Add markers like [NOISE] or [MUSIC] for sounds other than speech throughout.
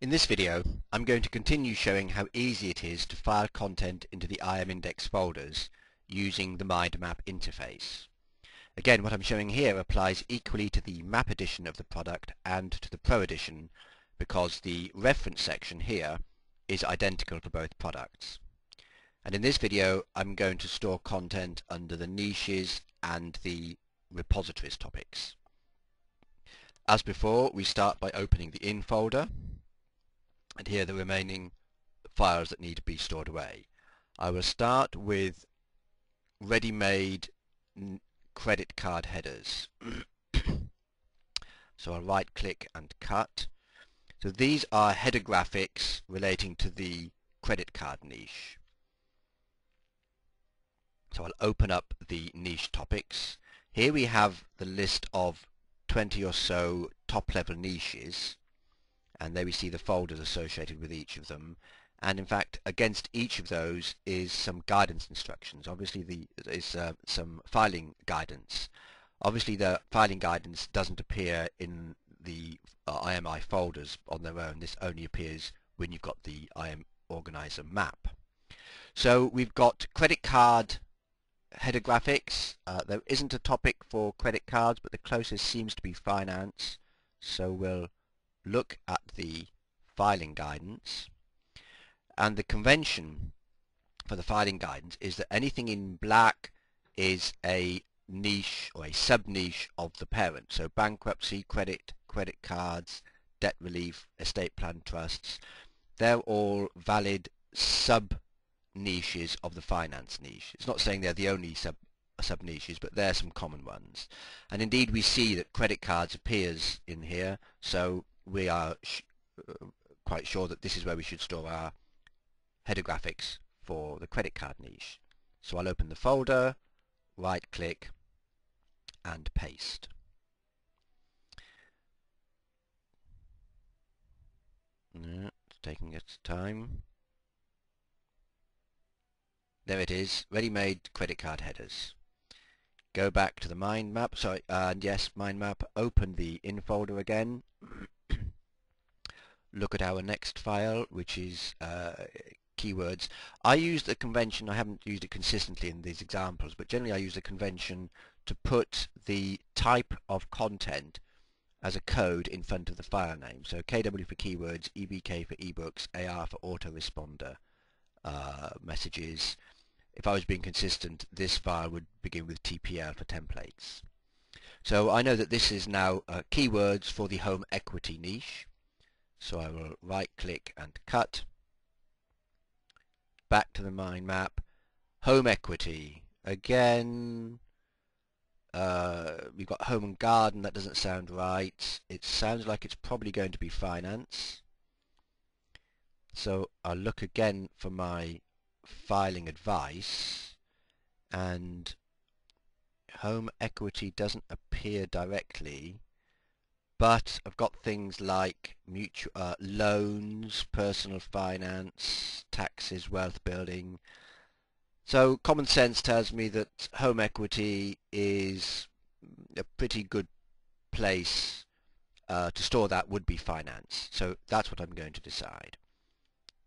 In this video, I'm going to continue showing how easy it is to file content into the IMIndex folders using the MindMap interface. Again, what I'm showing here applies equally to the Map edition of the product and to the Pro edition because the reference section here is identical for both products. And in this video, I'm going to store content under the niches and the repositories topics. As before, we start by opening the in folder and here are the remaining files that need to be stored away. I will start with ready-made credit card headers. [COUGHS] so I'll right click and cut. So these are header graphics relating to the credit card niche. So I'll open up the niche topics. Here we have the list of 20 or so top level niches and there we see the folders associated with each of them. And in fact against each of those is some guidance instructions. Obviously the is uh, some filing guidance. Obviously the filing guidance doesn't appear in the uh, IMI folders on their own. This only appears when you've got the IM organizer map. So we've got credit card header graphics uh, there isn't a topic for credit cards but the closest seems to be finance. So we'll look at the filing guidance and the convention for the filing guidance is that anything in black is a niche or a sub-niche of the parent. So bankruptcy, credit, credit cards, debt relief, estate plan trusts, they're all valid sub-niches of the finance niche. It's not saying they're the only sub sub-niches, but there are some common ones. And indeed we see that credit cards appears in here, so we are uh, quite sure that this is where we should store our header graphics for the credit card niche. So I'll open the folder, right click and paste. It's taking its time. There it is, ready-made credit card headers. Go back to the mind map, sorry, uh, and yes, mind map, open the in folder again [CLEARS THROAT] look at our next file, which is uh, keywords. I use the convention, I haven't used it consistently in these examples, but generally I use the convention to put the type of content as a code in front of the file name. So KW for keywords, EBK for ebooks, AR for autoresponder uh, messages. If I was being consistent, this file would begin with TPL for templates. So I know that this is now uh, keywords for the home equity niche. So I will right click and cut. Back to the mind map. Home equity. Again, uh, we've got home and garden. That doesn't sound right. It sounds like it's probably going to be finance. So I'll look again for my filing advice and home equity doesn't appear directly but I've got things like mutual uh, loans, personal finance, taxes, wealth building. So common sense tells me that home equity is a pretty good place uh, to store that would be finance. So that's what I'm going to decide.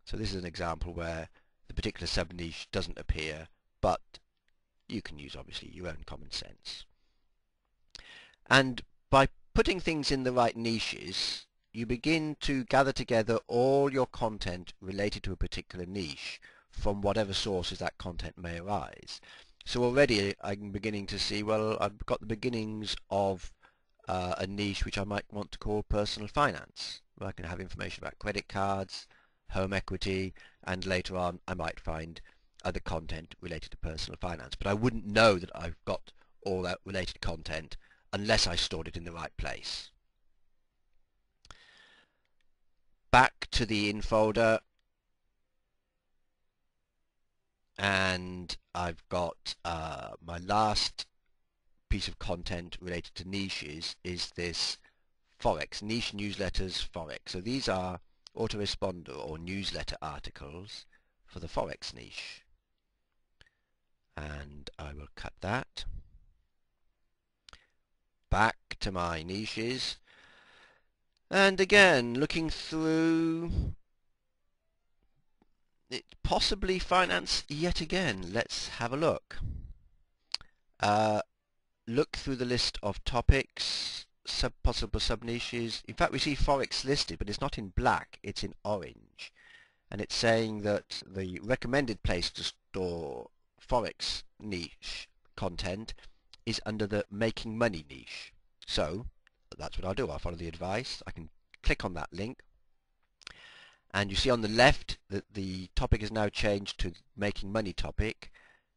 So this is an example where the particular sub-niche doesn't appear, but you can use obviously your own common sense. And by putting things in the right niches, you begin to gather together all your content related to a particular niche from whatever sources that content may arise. So already I'm beginning to see, well, I've got the beginnings of uh, a niche which I might want to call personal finance, where I can have information about credit cards, home equity, and later on I might find other content related to personal finance. But I wouldn't know that I've got all that related content unless I stored it in the right place. Back to the in folder and I've got uh, my last piece of content related to niches is this Forex, niche newsletters Forex. So these are autoresponder or newsletter articles for the Forex niche. And I will cut that back to my niches. And again, looking through, it possibly finance yet again. Let's have a look. Uh, look through the list of topics, sub possible sub-niches. In fact, we see Forex listed, but it's not in black, it's in orange. And it's saying that the recommended place to store Forex niche content is under the Making Money niche. So, that's what I'll do. I'll follow the advice. I can click on that link. And you see on the left that the topic is now changed to Making Money topic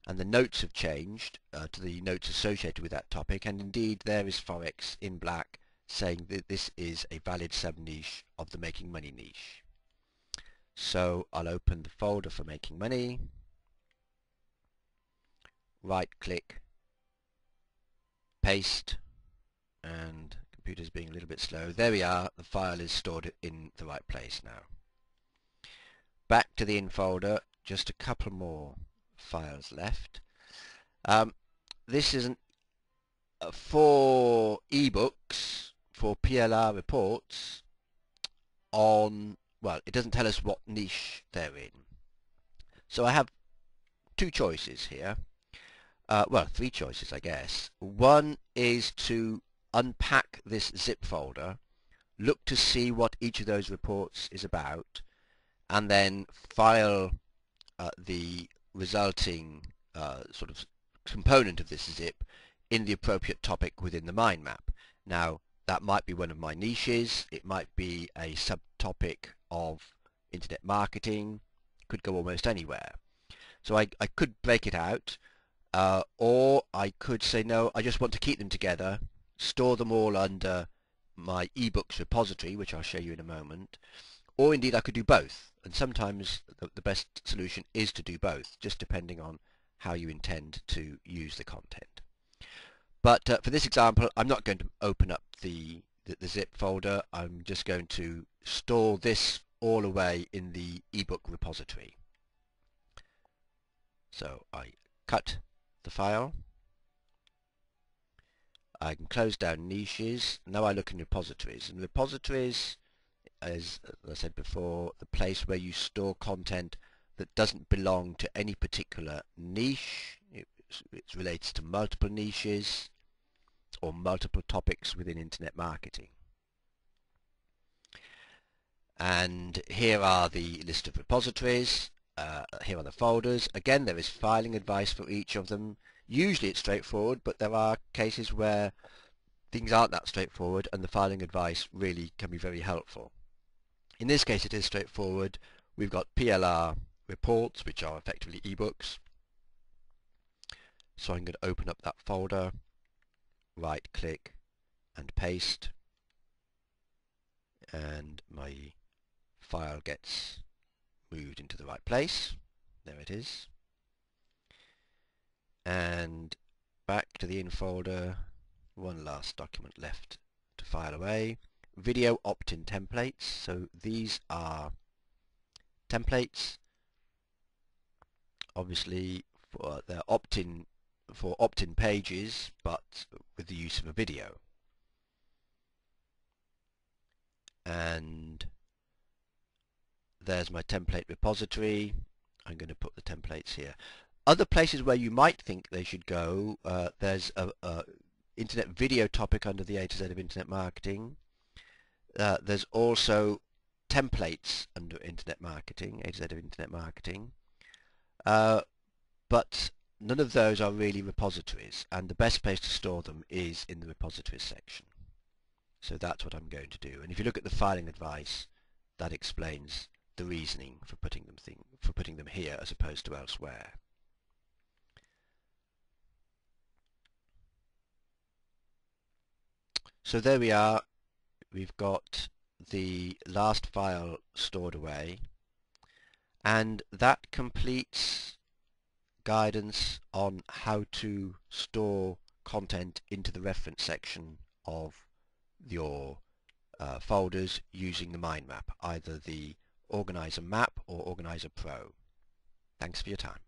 and the notes have changed uh, to the notes associated with that topic and indeed there is Forex in black saying that this is a valid sub-niche of the Making Money niche. So I'll open the folder for Making Money, right click, paste and computer's being a little bit slow. There we are, the file is stored in the right place now. Back to the in folder, just a couple more files left. Um, this is an, uh, for ebooks, for PLR reports on, well, it doesn't tell us what niche they're in. So I have two choices here. Uh, well, three choices, I guess. One is to unpack this zip folder, look to see what each of those reports is about, and then file uh, the resulting uh, sort of component of this zip in the appropriate topic within the mind map. Now that might be one of my niches, it might be a subtopic of internet marketing, could go almost anywhere. So I, I could break it out uh, or I could say no, I just want to keep them together, store them all under my ebooks repository, which I'll show you in a moment, or indeed I could do both. And sometimes the, best solution is to do both, just depending on how you intend to use the content. But uh, for this example, I'm not going to open up the, the, the, zip folder. I'm just going to store this all away in the ebook repository. So I cut the file. I can close down niches. Now I look in repositories. And repositories as I said before, the place where you store content that doesn't belong to any particular niche. It, it relates to multiple niches or multiple topics within internet marketing. And here are the list of repositories. Uh, here are the folders. Again, there is filing advice for each of them. Usually it's straightforward, but there are cases where things aren't that straightforward and the filing advice really can be very helpful. In this case it is straightforward. We've got PLR reports which are effectively ebooks. So I'm going to open up that folder, right click and paste and my file gets moved into the right place. There it is. And back to the in folder, one last document left to file away video opt-in templates. So these are templates, obviously for they're opt-in for opt-in pages, but with the use of a video. And there's my template repository. I'm going to put the templates here. Other places where you might think they should go, uh, there's a, a internet video topic under the A to Z of Internet Marketing. Uh, there's also templates under internet marketing, A to Z of internet marketing. Uh, but none of those are really repositories and the best place to store them is in the repositories section. So that's what I'm going to do. And if you look at the filing advice, that explains the reasoning for putting them thing, for putting them here as opposed to elsewhere. So there we are we've got the last file stored away and that completes guidance on how to store content into the reference section of your uh, folders using the mind map, either the Organizer Map or Organizer Pro. Thanks for your time.